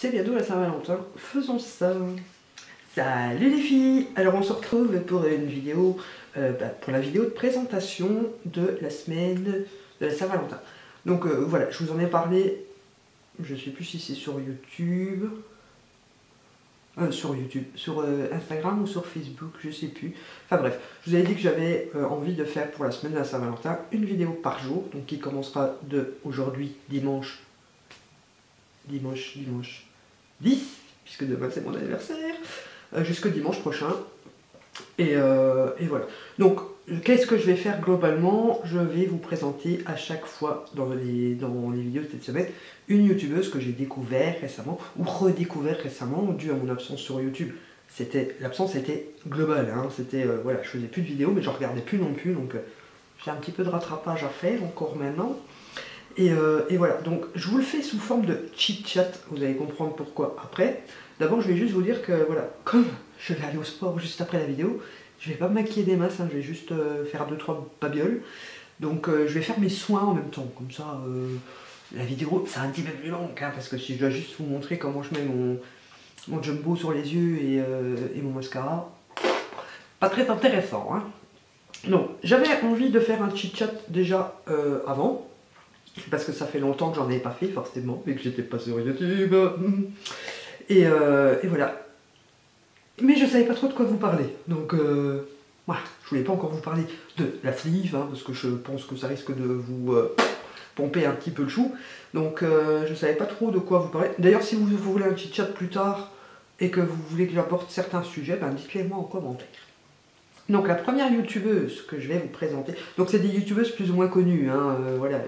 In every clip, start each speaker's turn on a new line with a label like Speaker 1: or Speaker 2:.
Speaker 1: c'est bientôt la Saint-Valentin, faisons ça. Salut les filles. Alors on se retrouve pour une vidéo, euh, bah, pour la vidéo de présentation de la semaine de la Saint-Valentin. Donc euh, voilà, je vous en ai parlé, je sais plus si c'est sur YouTube, euh, sur YouTube, sur Instagram ou sur Facebook, je sais plus. Enfin bref, je vous avais dit que j'avais envie de faire pour la semaine de la Saint-Valentin une vidéo par jour, donc qui commencera de aujourd'hui, dimanche, dimanche, dimanche 10, puisque demain c'est mon anniversaire, euh, jusqu'au dimanche prochain. Euh, et, voilà. Donc, qu'est-ce que je vais faire globalement? Je vais vous présenter à chaque fois dans les, vidéos de cette semaine une youtubeuse que j'ai découvert récemment ou redécouvert récemment dû à mon absence sur YouTube. C'était l'absence était globale. Hein. C'était euh, voilà, je faisais plus de vidéos, mais je regardais plus non plus, donc j'ai un petit peu de rattrapage à faire encore maintenant. Euh, et, voilà, donc je vous le fais sous forme de chit-chat, vous allez comprendre pourquoi après. D'abord, je vais juste vous dire que, voilà, comme je vais aller au sport juste après la vidéo, je vais pas me maquiller des masses, hein, je vais juste euh, faire 2-3 babioles. Donc euh, je vais faire mes soins en même temps, comme ça, la vidéo, c'est un petit peu plus long, hein, parce que si je dois juste vous montrer comment je mets mon, jumbo sur les yeux et, mon mascara, pas très intéressant. Hein. Donc, j'avais envie de faire un chit-chat déjà avant, parce que ça fait longtemps que j'en ai pas fait forcément, et que j'étais pas sur YouTube. Et, euh, et, voilà. Mais je savais pas trop de quoi vous parler, donc euh, voilà, je voulais pas encore vous parler de la sleeve, hein, parce que je pense que ça risque de vous euh, pomper un petit peu le chou. Donc je savais pas trop de quoi vous parler. D'ailleurs, si vous, voulez un petit chat plus tard et que vous voulez que j'apporte certains sujets, ben dites-les moi en commentaire. Donc la première youtubeuse que je vais vous présenter, donc c'est des youtubeuses plus ou moins connues, hein, voilà,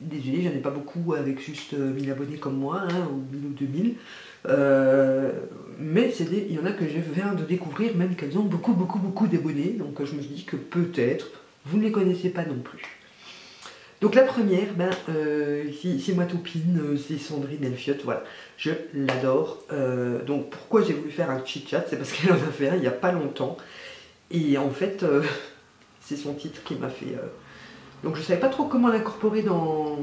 Speaker 1: Désolé, j'en ai pas beaucoup avec juste 1000 euh, abonnés comme moi, hein, ou 1000 ou 2000. Euh, mais il y en a que je viens de découvrir, même qu'elles ont beaucoup, beaucoup, beaucoup d'abonnés. Donc je me dis que peut-être vous ne les connaissez pas non plus. Donc la première, ben, euh, c'est moi Toupine, c'est Sandrine Elfiotte, voilà, je l'adore. donc pourquoi j'ai voulu faire un chit-chat C'est parce qu'elle en a fait un il n'y a pas longtemps. Et en fait, c'est son titre qui m'a fait donc je ne savais pas trop comment l'incorporer dans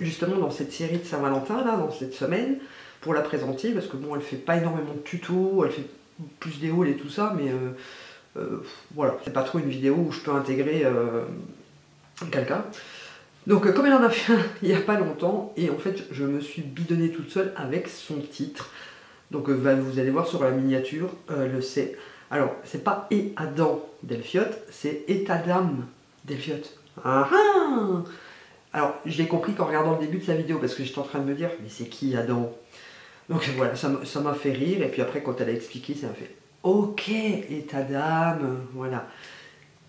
Speaker 1: justement dans cette série de Saint-Valentin, là, dans cette semaine, pour la présenter, parce que bon, elle fait pas énormément de tutos, elle fait plus des hauls et tout ça, mais euh, euh, voilà, c'est pas trop une vidéo où je peux intégrer euh, quelqu'un. Donc comme elle en a fait un il n'y a pas longtemps, et en fait je me suis bidonné toute seule avec son titre. Donc vous allez voir sur la miniature, le c'est. Alors, c'est pas Et Adam Delphiote, c'est Etadam Delphiote. Ah ah Alors, je l'ai compris qu'en regardant le début de sa vidéo, parce que j'étais en train de me dire, mais c'est qui Adam? Donc voilà, ça m'a fait rire, et puis après, quand elle a expliqué, ça m'a fait, ok, état d'âme, voilà.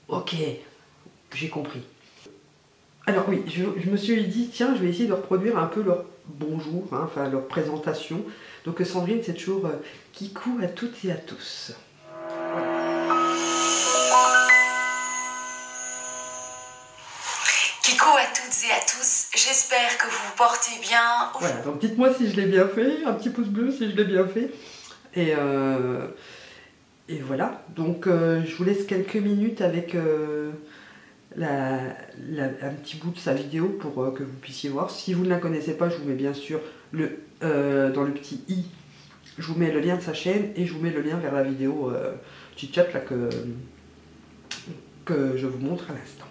Speaker 1: Ok, j'ai compris. Alors oui, je, me suis dit, tiens, je vais essayer de reproduire un peu leur bonjour, hein, enfin leur présentation. Donc Sandrine, c'est toujours euh, Kikou à toutes et à tous.
Speaker 2: À tous, j'espère que vous vous portez bien.
Speaker 1: Voilà, donc dites-moi si je l'ai bien fait, un petit pouce bleu si je l'ai bien fait. Et, euh, et voilà, donc euh, je vous laisse quelques minutes avec euh, un petit bout de sa vidéo pour que vous puissiez voir. Si vous ne la connaissez pas, je vous mets bien sûr le, dans le petit i, je vous mets le lien de sa chaîne et je vous mets le lien vers la vidéo petit chat là que, que je vous montre à l'instant.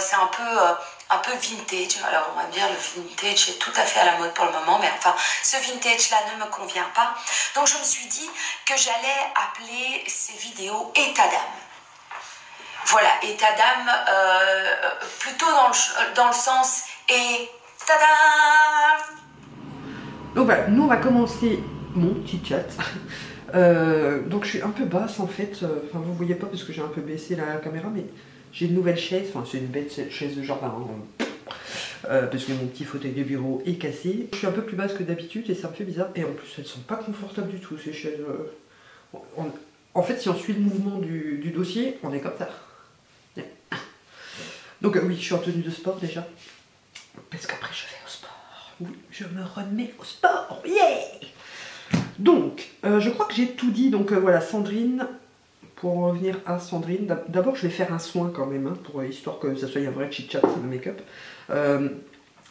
Speaker 2: C'est un peu un peu vintage. Alors on va dire le vintage est tout à fait à la mode pour le moment, mais enfin ce vintage-là ne me convient pas. Donc je me suis dit que j'allais appeler ces vidéos état d'âme. Voilà, état d'âme euh, plutôt dans le, dans le sens et tadam
Speaker 1: Donc voilà, nous on va commencer mon petit chat. Euh, donc je suis un peu basse en fait, enfin vous voyez pas parce que j'ai un peu baissé la caméra, mais j'ai une nouvelle chaise, enfin c'est une bête chaise de jardin, hein. euh, parce que mon petit fauteuil de bureau est cassé. Je suis un peu plus basse que d'habitude et ça me fait bizarre. Et en plus elles sont pas confortables du tout ces chaises. Euh. En fait si on suit le mouvement du, dossier, on est comme ça. Donc euh, oui, je suis en tenue de sport déjà. Parce qu'après je vais au sport. Oui, je me remets au sport. Yeah Donc, je crois que j'ai tout dit. Donc voilà, Sandrine, pour en revenir à Sandrine, d'abord je vais faire un soin quand même, hein, pour histoire que ça soit un vrai chit-chat de make-up. Euh,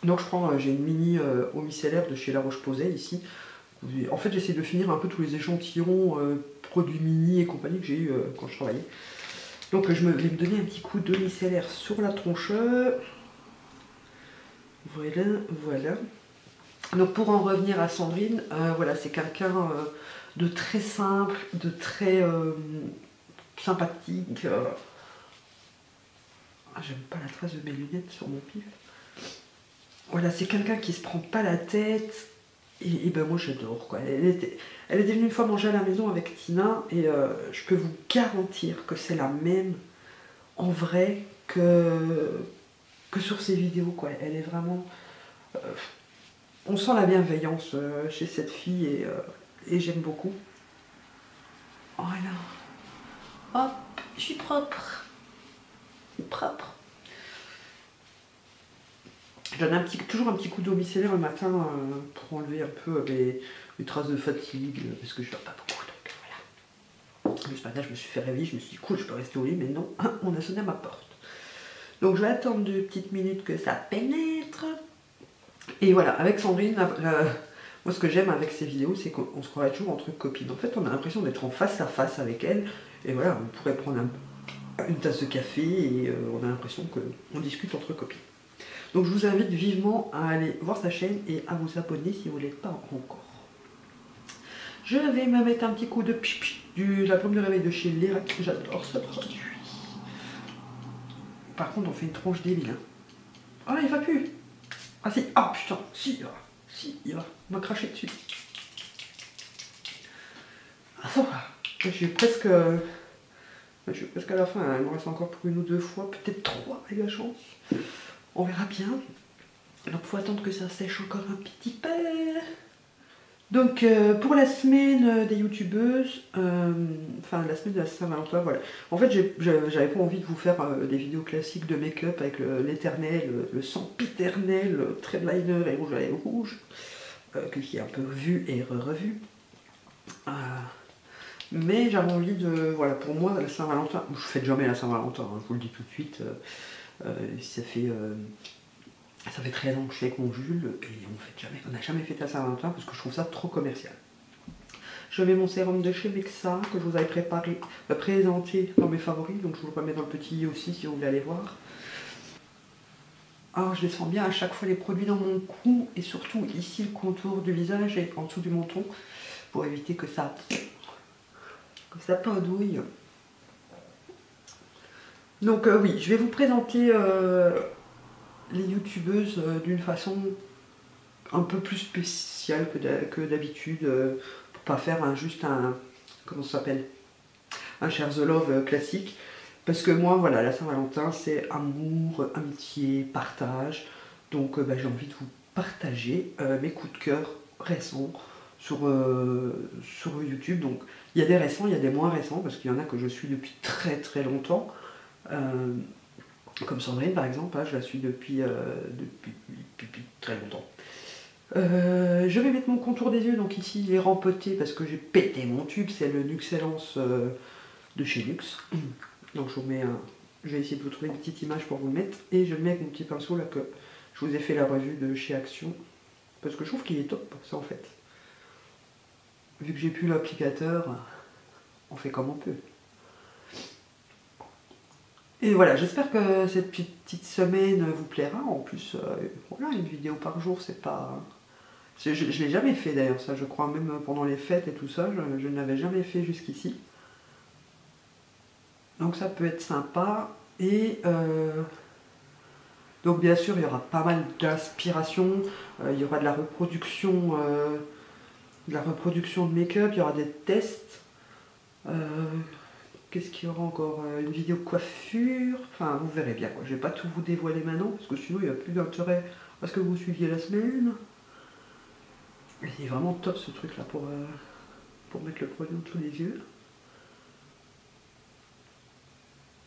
Speaker 1: Donc je prends, j'ai une mini eau micellaire de chez La Roche-Posay ici. En fait j'essaie de finir un peu tous les échantillons produits mini et compagnie que j'ai eu quand je travaillais. Donc je vais me donner un petit coup d'eau micellaire sur la tronche. Voilà, voilà. Donc pour en revenir à Sandrine, euh, voilà, c'est quelqu'un euh, de très simple, de très euh, sympathique. Ah, j'aime pas la trace de mes lunettes sur mon pif. Voilà, c'est quelqu'un qui se prend pas la tête. Et, ben moi j'adore quoi. Elle, était, elle est venue une fois manger à la maison avec Tina et je peux vous garantir que c'est la même en vrai que, que sur ses vidéos quoi. Elle est vraiment on sent la bienveillance euh, chez cette fille et, euh, et j'aime beaucoup. Voilà. Hop, je suis propre. Propre. Je donne toujours un petit coup d'eau micellaire le matin euh, pour enlever un peu les, traces de fatigue, parce que je dors pas beaucoup. Donc voilà. Ce matin, je me suis fait réveiller, je me suis dit, cool, je peux rester au lit, mais non, on a sonné à ma porte. Donc je vais attendre deux petites minutes que ça pénètre. Et voilà, avec Sandrine, moi ce que j'aime avec ces vidéos, c'est qu'on se croirait toujours entre copines. En fait, on a l'impression d'être en face à face avec elle. Et voilà, on pourrait prendre une tasse de café et euh, on a l'impression qu'on discute entre copines. Donc je vous invite vivement à aller voir sa chaîne et à vous abonner si vous ne l'êtes pas encore. Je vais me mettre un petit coup de pipi du la pomme de réveil de chez Lerac. J'adore ce produit. Par contre, on fait une tronche débile. Ah, il va plus ah si, ah putain, si, il va, si, il va, on m'a craché dessus. Ah ça va, je suis presque... Je suis presque à la fin, il me reste encore pour une ou deux fois, peut-être trois avec la chance. On verra bien. Donc faut attendre que ça sèche encore un petit peu. Donc euh, pour la semaine des youtubeuses, euh, enfin la semaine de la Saint-Valentin, voilà. En fait j'avais pas envie de vous faire euh, des vidéos classiques de make-up avec l'éternel, le, sang piternel, trait liner et rouge à lèvres rouge, qui est un peu vu et revu. Mais j'avais envie de, voilà, pour moi la Saint-Valentin, je fais jamais la Saint-Valentin, hein, je vous le dis tout de suite, ça fait ça fait très ans que je suis avec mon Jules et on n'a jamais fait à Saint-Valentin parce que je trouve ça trop commercial. Je mets mon sérum de chez Mexa que je vous avais préparé, euh, présenté dans mes favoris, donc je vous le remets dans le petit aussi si vous voulez aller voir. Alors ah, je descends bien à chaque fois les produits dans mon cou et surtout ici le contour du visage et en dessous du menton pour éviter que ça que ça pendouille. Donc euh, oui, je vais vous présenter euh, les youtubeuses euh, d'une façon un peu plus spéciale que d'habitude, pour pas faire un, juste un, comment ça s'appelle, un Share the Love classique. Parce que moi, voilà, la Saint-Valentin, c'est amour, amitié, partage. Donc bah, j'ai envie de vous partager mes coups de cœur récents sur, sur YouTube. Donc il y a des récents, il y a des moins récents, parce qu'il y en a que je suis depuis très très longtemps. Comme Sandrine par exemple, hein, je la suis depuis, euh, depuis, très longtemps. Euh, je vais mettre mon contour des yeux, donc ici il est rempoté parce que j'ai pété mon tube, c'est le Nuxellence euh, de chez Lux. Donc je vous mets un. Je vais essayer de vous trouver une petite image pour vous le mettre. Et je mets avec mon petit pinceau là que je vous ai fait la revue de chez Action. Parce que je trouve qu'il est top ça en fait. Vu que j'ai plus l'applicateur, on fait comme on peut. Et voilà, j'espère que cette petite semaine vous plaira. En plus, euh, voilà, une vidéo par jour, c'est pas... Je, ne l'ai jamais fait d'ailleurs, ça, je crois, même pendant les fêtes et tout ça, je, ne l'avais jamais fait jusqu'ici. Donc ça peut être sympa. Et euh, donc bien sûr, il y aura pas mal d'inspiration, euh, il y aura de la reproduction, de la reproduction de make-up, il y aura des tests. Qu'est-ce qu'il y aura encore euh, Une vidéo coiffure Enfin, vous verrez bien. Quoi. Je vais pas tout vous dévoiler maintenant, parce que sinon il n'y a plus d'intérêt à ce que vous suiviez la semaine. Il est vraiment top ce truc là pour, euh, pour mettre le produit entre les yeux.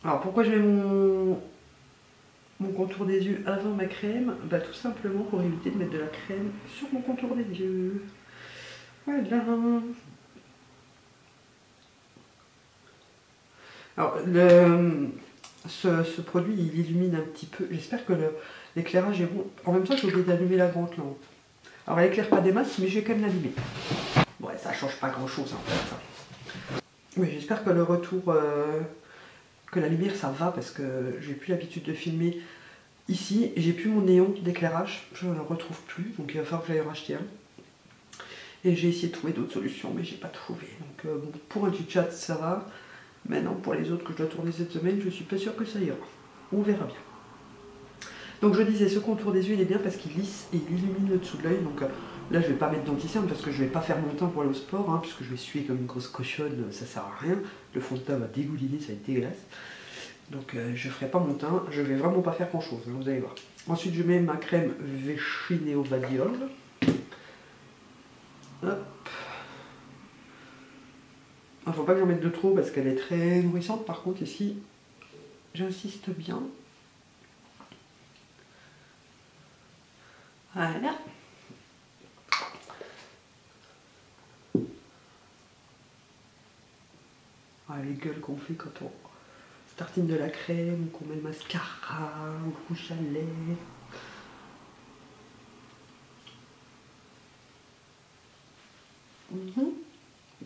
Speaker 1: Alors pourquoi je mets mon, mon contour des yeux avant ma crème? Bah tout simplement pour éviter de mettre de la crème sur mon contour des yeux. Voilà. Alors, ce, produit il illumine un petit peu. J'espère que l'éclairage est bon. En même temps, j'ai oublié d'allumer la grande lampe. Alors elle éclaire pas des masses, mais j'ai quand même l'allumer. Ouais, ça change pas grand chose en fait. Oui, j'espère que le retour, euh, que la lumière ça va parce que j'ai plus l'habitude de filmer ici. J'ai plus mon néon d'éclairage, je ne le retrouve plus, donc il va falloir que j'aille en racheter un. Et j'ai essayé de trouver d'autres solutions, mais j'ai pas trouvé. Donc euh, pour un du chat ça va. Maintenant pour les autres que je dois tourner cette semaine, je suis pas sûre que ça ira. On verra bien. Donc je disais, ce contour des yeux il est bien parce qu'il lisse et il illumine le dessous de l'œil. Donc euh, là je vais pas mettre d'anticerne parce que je vais pas faire mon teint pour au sport, hein, puisque je vais suer comme une grosse cochonne, ça sert à rien. Le fond de teint va dégouliner, ça va être dégueulasse. Donc euh, je ferai pas mon teint, je vais vraiment pas faire grand chose, hein, vous allez voir. Ensuite je mets ma crème Vichy Neo Badiol. Il ne faut pas que j'en mette de trop parce qu'elle est très nourrissante par contre ici. J'insiste bien. Voilà. Ah, les gueules qu'on fait quand on tartine de la crème, qu'on met le mascara, le rouge à lèvres.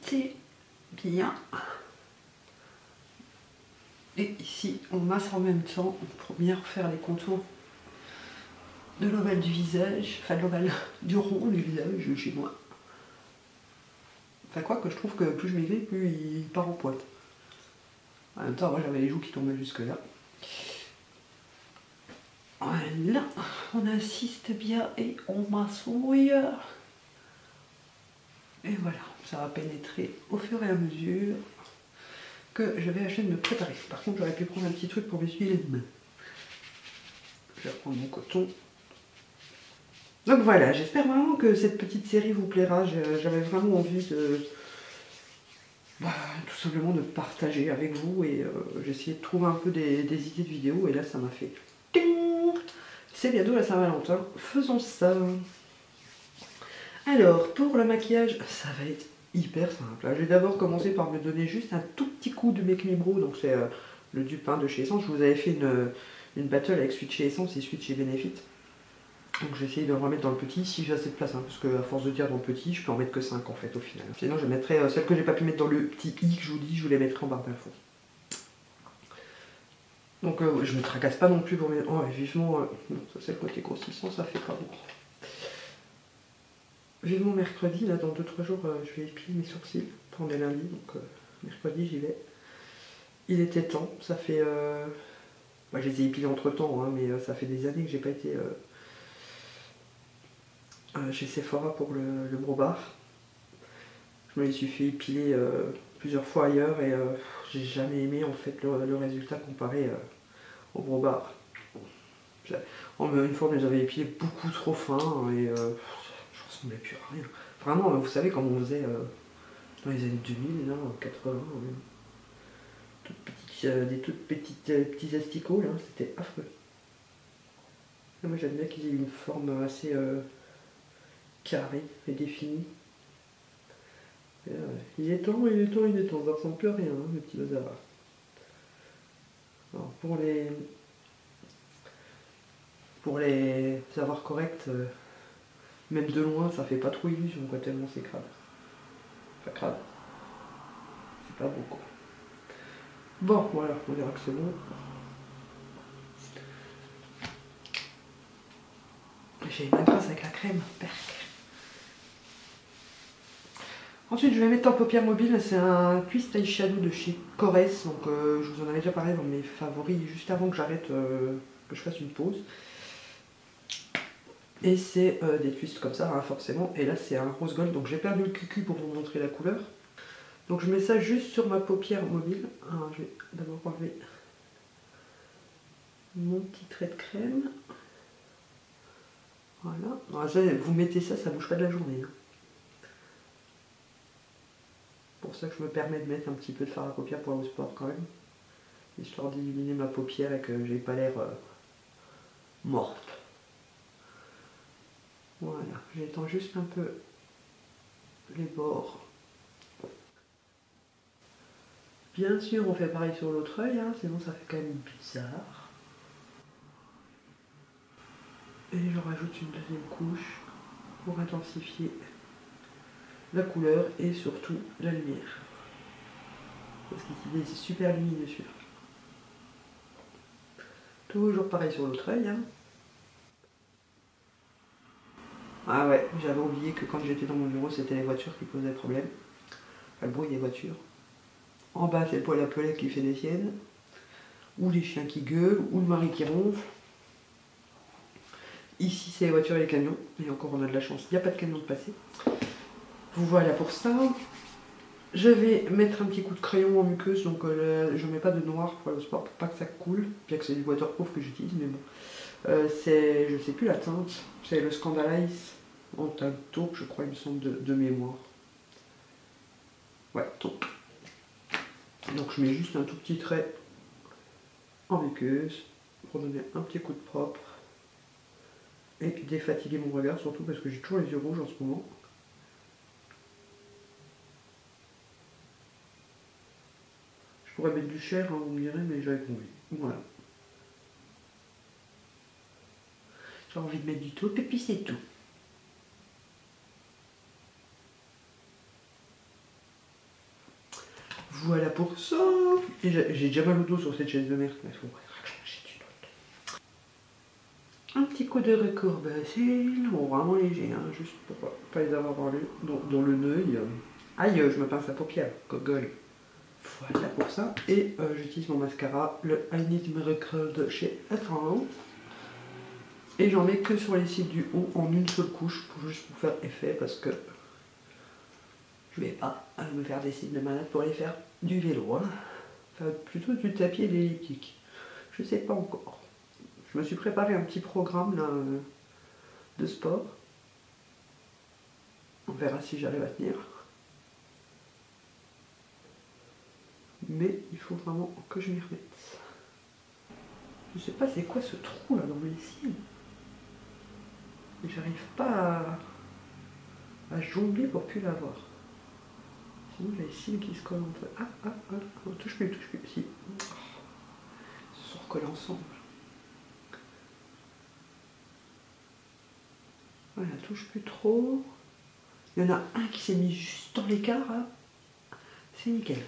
Speaker 1: C'est bien. Et ici, on masse en même temps pour bien refaire les contours de l'ovale du visage, enfin de l'ovale du rond du visage chez moi. Enfin quoi que je trouve que plus je maigris, plus il part en pointe. En même temps, moi j'avais les joues qui tombaient jusque là. Voilà, on insiste bien et on massouille. Et voilà, ça va pénétrer au fur et à mesure que je vais acheter de me préparer. Par contre, j'aurais pu prendre un petit truc pour m'essuyer les mains. Je vais reprendre mon coton donc voilà, j'espère vraiment que cette petite série vous plaira. J'avais vraiment envie de bah, tout simplement de partager avec vous et euh, essayé de trouver un peu des, idées de vidéos et là ça m'a fait c'est bientôt la Saint-Valentin, faisons ça. Alors pour le maquillage, ça va être hyper simple. Je vais d'abord commencer par me donner juste un tout petit coup de Make Me donc c'est euh, le Dupin de chez Essence. Je vous avais fait une, une battle avec celui de chez Essence et celui de chez Benefit. Donc j'ai de le remettre dans le petit si j'ai assez de place, hein, parce que à force de dire dans le petit, je peux en mettre que 5 en fait au final. Sinon je mettrai euh, celle que j'ai pas pu mettre dans le petit i que je vous dis, je vous les mettrai en barre d'infos. Donc euh, je me tracasse pas non plus pour mes... Oh vivement, euh, ça c'est le côté grossissant, ça fait pas bon. Vivement mercredi, là dans 2-3 jours, je vais épiler mes sourcils, pour est lundi, donc mercredi j'y vais. Il était temps, ça fait... Moi, je les ai épilés entre temps, hein, mais ça fait des années que j'ai pas été euh, chez Sephora pour le, le bar. Je me les suis fait épiler euh, plusieurs fois ailleurs et euh, j'ai jamais aimé en fait le, résultat comparé au gros bar. Une fois, on les avait épilés beaucoup trop fin et je ressemblais plus à rien. Vraiment, vous savez comment on faisait dans les années 2000, 80, des toutes petites petits asticots, c'était affreux. moi j'aime bien qu'ils aient une forme assez carré et défini. Euh, il est temps, il est temps, il est temps. Ça ressemble plus à rien, hein, le petit bazar. Alors pour les pour les avoir corrects, euh, même de loin, ça fait pas trop illusion quoi, tellement c'est crade. Enfin crade. C'est pas beau quoi. Bon, voilà, on verra que c'est bon. J'ai une grâce avec la crème, perc. Ensuite, je vais mettre en paupière mobile, c'est un twist eyeshadow de chez Corès, donc euh, je vous en avais déjà parlé dans mes favoris juste avant que j'arrête, euh, que je fasse une pause. Et c'est euh, des twists comme ça, hein, forcément, et là c'est un rose gold, donc j'ai perdu le cucu pour vous montrer la couleur. Donc je mets ça juste sur ma paupière mobile. Alors, je vais d'abord enlever mon petit trait de crème. Voilà. vous mettez ça, ça bouge pas de la journée. Hein pour ça que je me permets de mettre un petit peu de fard à paupières pour le sport quand même. Histoire d'illuminer ma paupière et que j'ai pas l'air euh, morte. Voilà, j'étends juste un peu les bords Bien sûr, on fait pareil sur l'autre œil, hein, sinon ça fait quand même bizarre. Et je rajoute une deuxième couche pour intensifier la couleur et surtout la lumière. Parce qu'il est super lumineux celui-là. Toujours pareil sur l'autre œil. Hein. Ah ouais, j'avais oublié que quand j'étais dans mon bureau, c'était les voitures qui posaient problème. le bruit des voitures. En bas, c'est le poêle à pellet qui fait des siennes. Ou les chiens qui gueulent, ou le mari qui ronfle. Ici, c'est les voitures et les camions. Et encore, on a de la chance. Il n'y a pas de camion de passer. Voilà pour ça. Je vais mettre un petit coup de crayon en muqueuse, donc euh, je ne mets pas de noir pour le sport pour pas que ça coule, bien que c'est du waterproof que j'utilise, mais bon. Euh, c'est, je sais plus la teinte, c'est le Scandalize en teinte taupe, je crois, il me semble, de, mémoire. Ouais, taupe. Donc je mets juste un tout petit trait en muqueuse pour donner un petit coup de propre et défatiguer mon regard, surtout parce que j'ai toujours les yeux rouges en ce moment. pourrais mettre du cher, hein, vous me direz, mais j'avais compris. Voilà. J'ai envie de mettre du tout, et puis c'est tout. Voilà pour ça. J'ai déjà mal au dos sur cette chaise de merde, mais faut un petit coup de recourbation, bon vraiment léger, hein, juste pour pas les avoir dans le, dans, le. Aïe, je me pince la paupière, gogole. Voilà pour ça. Et euh, j'utilise mon mascara, le I Need Miracle de chez Eternal. Et j'en mets que sur les cils du haut en une seule couche pour juste pour faire effet parce que je vais pas me faire des cils de malade pour aller faire du vélo. Hein. Enfin, plutôt du tapis et de l'elliptique. Je sais pas encore. Je me suis préparé un petit programme là, euh, de sport. On verra si j'arrive à tenir. mais il faut vraiment que je m'y remette. Je sais pas c'est quoi ce trou là dans mes cils. J'arrive pas à, jongler pour plus l'avoir. Sinon j'ai les cils qui se collent entre. Ah ah ah, oh, touche plus, touche plus. Si. Ils se sont recollés ensemble. Voilà, touche plus trop. Il y en a un qui s'est mis juste dans l'écart. C'est nickel.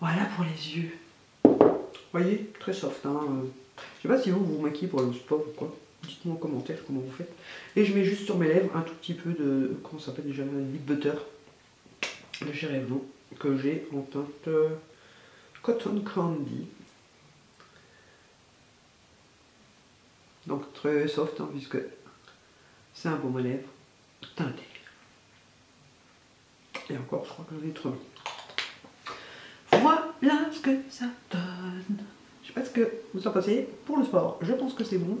Speaker 1: Voilà pour les yeux. Vous voyez, très soft. Hein. Je sais pas si vous vous maquillez pour le sport ou quoi. Dites-moi en commentaire comment vous faites. Et je mets juste sur mes lèvres un tout petit peu de. Comment ça s'appelle déjà Big Butter de chez Revlon que j'ai en teinte euh, Cotton Candy. Donc très soft hein, puisque c'est un baume à lèvres teinté. Et encore, je crois que j'en ai trop. Voilà ce que ça donne. Sais pas ce que vous en pensez pour le sport. Je pense que c'est bon.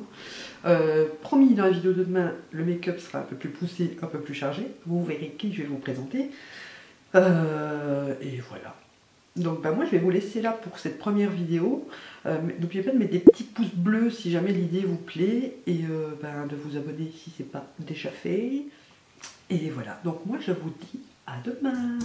Speaker 1: Euh, promis, dans la vidéo de demain, le make-up sera un peu plus poussé, un peu plus chargé. Vous verrez qui je vais vous présenter. Euh, et voilà. Donc bah, moi je vais vous laisser là pour cette première vidéo. Euh, n'oubliez pas de mettre des petits pouces bleus si jamais l'idée vous plaît. Et bah, de vous abonner si c'est pas déjà fait. Et voilà. Donc moi je vous dis à demain.